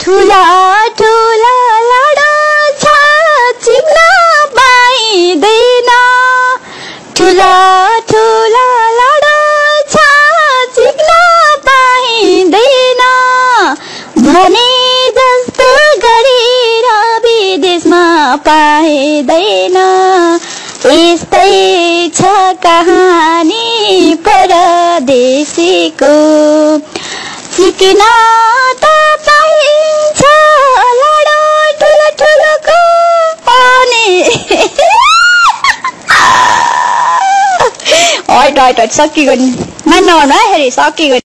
ठुला ठुला लाडो छ चिन्न पाइँदैन। ठुला ठुला लाडो छ चिन्न पाइँदैन। भने जस्तो गरेर विदेशमा पाइँदैन। यस्तै छ कहानी परदेशीको। सिक्न त ಆಯ್ತು ಆಯ್ತು ಆಯ್ತು ಸಾಕಿಗಣಿ ನಾನು ಅವನ ಹೇಳಿ ಸಾಕಿಗಣಿ